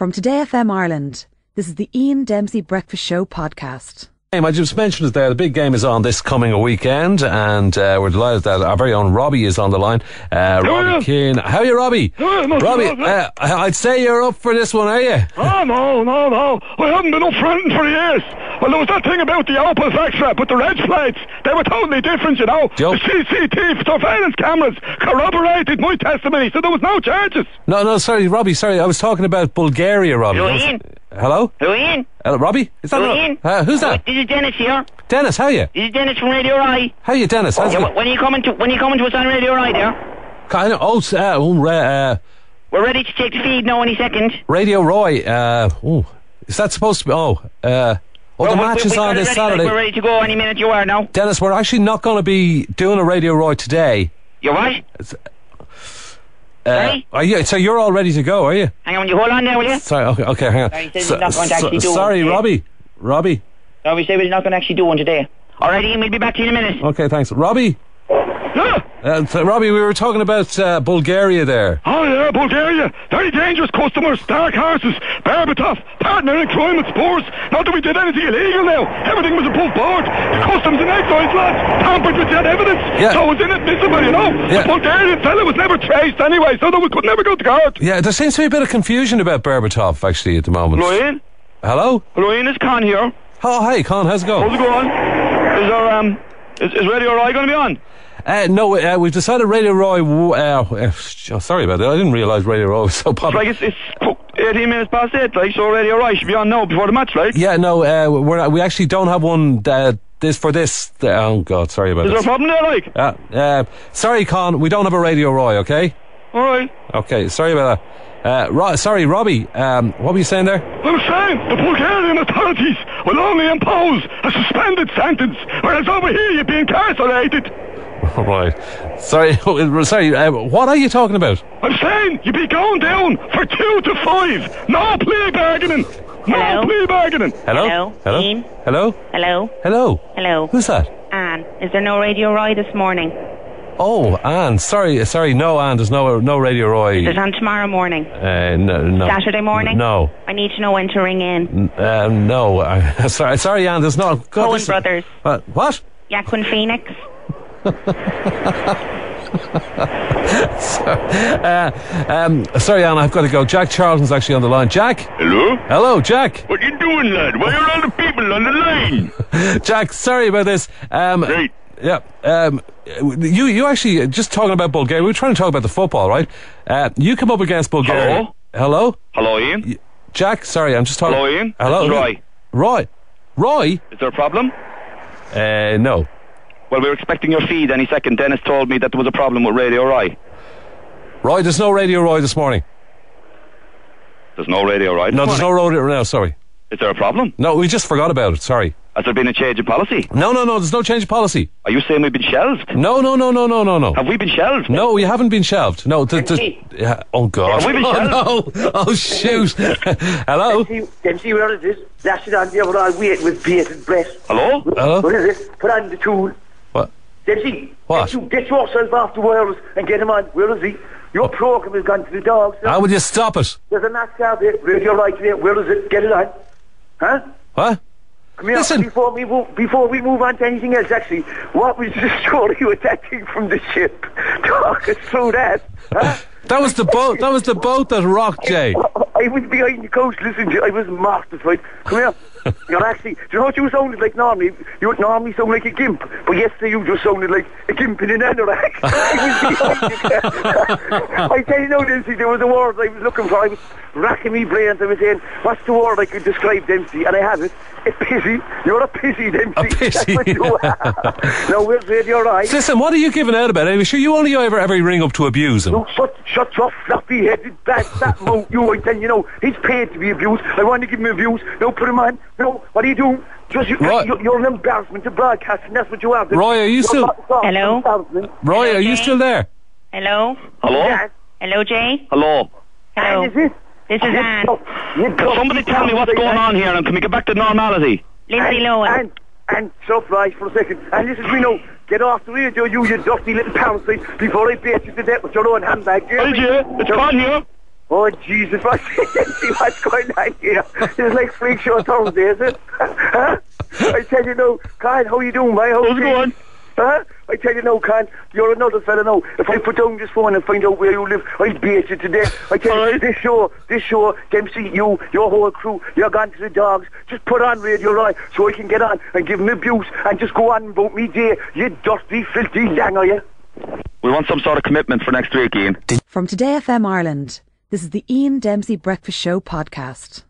From Today FM Ireland, this is the Ian Dempsey Breakfast Show podcast. Game, I just mentioned it there. The big game is on this coming weekend, and uh, we're delighted that our very own Robbie is on the line. Uh, Robbie you? Keane. How are you, Robbie? Yeah, not Robbie, bad, uh, I'd say you're up for this one, are you? Oh, no, no, no. I haven't been up for anything for years. Well, there was that thing about the Opel Vectra, but the red plates, they were totally different, you know. Joe. The CCTV surveillance cameras corroborated my testimony, so there was no charges. No, no, sorry, Robbie. Sorry, I was talking about Bulgaria, Robbie. Hello, I was- Ian. Hello. Robbie. Is that Hello, Ro- Ian. Uh, who's that? This is Dennis here. Dennis. How are you? This is Dennis from Radio Rye. How are you, Dennis? How's it? when are you coming to when are you coming to us on Radio Rye there? Kind of, oh, uh, ra- uh, We're ready to take the feed now any second. Radio Roy. Uh, oh, is that supposed to be? Oh, uh, oh, the Well, we- match is on this ready, like, Saturday. we're ready to go any minute you are now. Dennis, we're actually not going to be doing a Radio Roy today. You what? Uh, are you, so you're all ready to go, are you? Hang on, you hold on there, will you? Sorry, okay, okay hang on. Sorry, he says he's not going to actually do it sorry. Robbie. Robbie. We say we're not going to actually do one today. All right, Ian, we'll be back to you in a minute. Okay, thanks. Robbie. Yeah. Uh, so, Robbie, we were talking about uh, Bulgaria there. Oh, yeah, Bulgaria. Very dangerous customers, dark horses, Berbatov, partner in crime and sports. Not that we did anything illegal now. Everything was above board. The customs and excise lads tampered with that evidence. Yeah. So it was inadmissible, you know. Yeah. The Bulgarian fella was never traced anyway, so that we could never go to court. Yeah, there seems to be a bit of confusion about Berbatov actually at the moment. Hello, Hello? Ian. It's Con here. Oh, hey, Con, how's it going? How's it going? Is our, um, is, is Radio Rye going to be on? Uh, no, uh, we've decided Radio Roy. w- Uh, uh, oh, sorry about that. I didn't realise Radio Roy was so It's popular. like it's, it's 18 minutes past 8, like, so Radio Rye should be on now before the match, like. Yeah, no, uh, we're not, we actually don't have one uh, this for this. Oh God, sorry about Is there a problem there, like? Sorry, Con, we don't have a Radio Roy. Okay, Alright. okay, sorry about that. Uh, Ro- sorry, Robbie. Um, what were you saying there? I'm saying the Bulgarian authorities will only impose a suspended sentence, whereas over here you'd be incarcerated. right. Sorry, sorry. Uh, what are you talking about? I'm saying you'd be going down for two to five. No plea bargaining. No Hello? plea bargaining. Hello. Hello? Hello. Ian? Hello. Hello? Hello. Hello? Who's that? Anne, is there no Radio Rye this morning? Oh, Anne. Sorry, sorry. No, Anne. There's no no Radio Roy. Is it on tomorrow morning? Uh, no, no. Saturday morning? No. I need to know when to ring in. Uh, no. I, sorry, sorry, Anne. There's no. God, Coen Brothers. What? What? Joaquin Phoenix? Uh, um, sorry, Anne. I've got to go. Jack Charlton's actually on the line. Jack. Hello? Hello, Jack. What you doing, lad? Why are all the people on the line? Jack. Sorry about this. Um, Right. Yeah. Um, you you actually just talking about Bulgaria. We were trying to talk about the football, right? Uh, you come up against Bulgaria. Hello? Hello. Hello, Ian. Jack. Sorry, I'm just talking. Hello, Ian. Hello. Roy. Roy. Roy. Is there a problem? Uh, no. Well, we were expecting your feed any second. Dennis told me that there was a problem with Radio Rye. Roy, there's no Radio Roy this morning. There's no Radio Rye. this No, there's no morning. Radio now. Sorry. Is there a problem? No, we just forgot about it. Sorry. Has there been a change of policy? No, no, no. There's no change of policy. Are you saying we've been shelved? No, no, no, no, no, no, no. Have we been shelved? No, you haven't been shelved. No, the, the, yeah, oh God! Have we been oh no! Oh shoot! Hello, See, Dempsey, where is this? Dash it on the other all wait with bated breath. Hello? hello. What is it? Put on the tool. Dempsey, What? Get, you, get yourself off the wires and get him on. Where is he? Your program has gone to the dogs. How would you stop it? There's a out there. Radio right there. Where is it? Get it on. Huh? What? Come here. Listen. Before we move, before we move on to anything else, actually, what was the story with that thing from the ship? Talk us through that. Huh? That was the boat. That was the boat that rocked Jay. I was behind the coach listening to you. I was mortified. Come here. You're actually, do you know what you sounded like normally? You would normally sound like a gimp, but yesterday you just sounded like a gimp in an anorak. I was behind you. I tell you now, Dempsey, there was a word I was looking for. I was racking me brains. I was saying, what's the word I could describe Dempsey? And I have it. A pissy. You're a pissy, Dempsey. A pissy. That's what you are. now, where's Radio Right? Listen, what are you giving out about? I'm sure you only ever ever ring up to abuse him. You shut, shut your floppy headed bad fat mouth, you, I tell you know. He's paid to be abused. I want to give him abuse. No, put him on. No, what do you do? Just, you, Roy- you're, you're an embarrassment to broadcasting. That's what you are. Roy, are you You're still- not- not Hello? Roy, are you Jay? still there? Hello? Hello? Yes. Hello, Jay? Hello? Hello? And is it? This is Anne. Oh, can somebody tell me what's going on here and can we get back to normality? Lindsay and, Lohan. And, and surprise for a second. And listen to me now. Get off the radio, you, you dusty little parasite, before I beat you to death with your own handbag. Do you hear Hi. Jay. It's Con here. Oh, Jesus. What, see what's going on here. It's like Freak Show Thursday, is it? huh? I tell you now, Kyle, how you doing, my How's How's it going? Huh? I tell you now, Kyle, you're another fella now. If I put down this phone and find out where you live, I'd beat you to death. I tell you, Alright. this show, this show, Dempsey, you, your whole crew, you're gone to the dogs. Just put on Radio Roy so I can get on and give him abuse and just go on about me day. You dirty, filthy langer, you. We want some sort of commitment for next week, Ian. From Today FM Ireland, this is the Ian Dempsey Breakfast Show podcast.